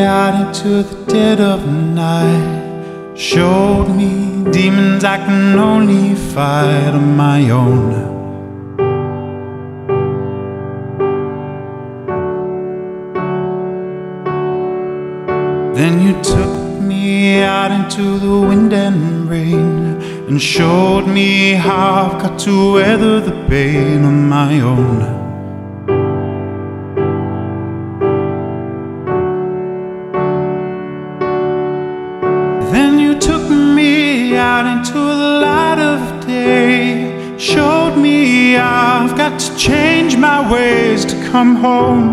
out into the dead of night. Showed me demons I can only fight on my own. Then you took me out into the wind and rain and showed me how I've got to weather the pain on my own. Out into the light of day. Showed me I've got to change my ways to come home.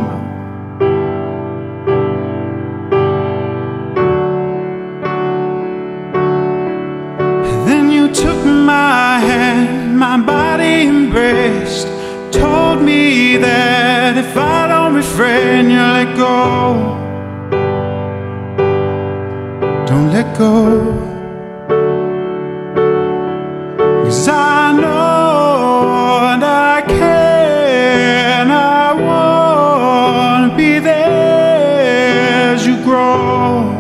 Then you took my hand, my body embraced. Told me that if I don't refrain, you let go. Don't let go. Cause I know and I can, I wanna be there as you grow.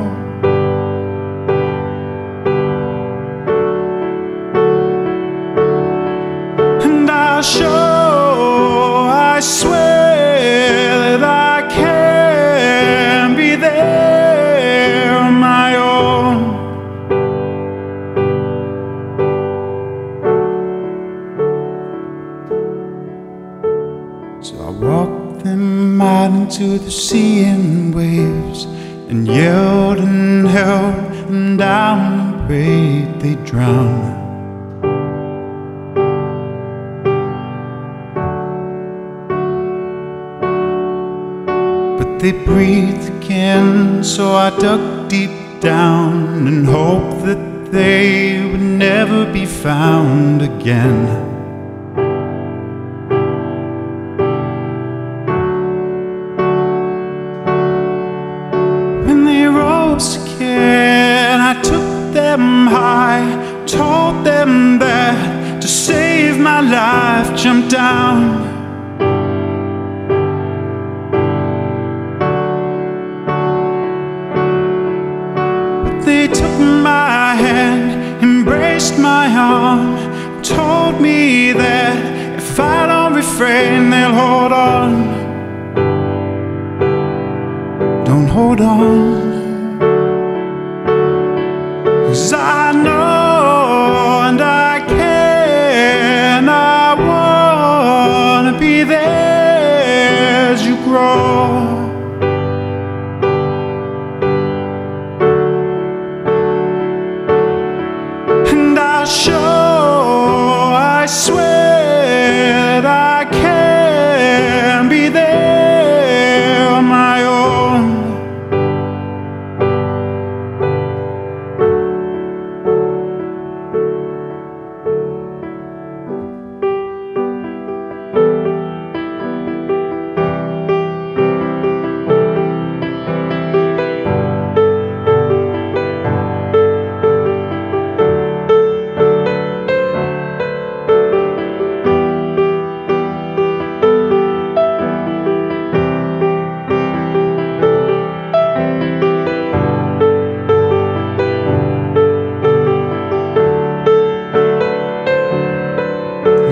And I'll show, I swear So I walked them out into the sea and waves and yelled and held them down and prayed they drown. But they breathed again, so I dug deep down and hoped that they would never be found again. Them high, told them that to save my life, jump down. But They took my hand, embraced my arm, told me that if I don't refrain, they'll hold on. Don't hold on.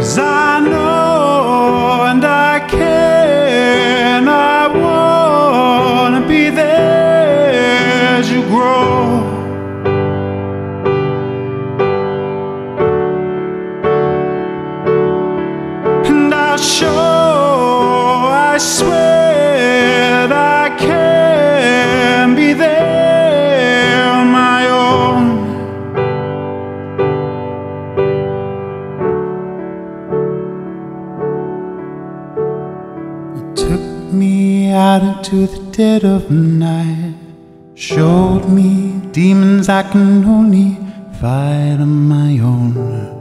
Cause I out into the dead of night. Showed me demons I can only fight on my own.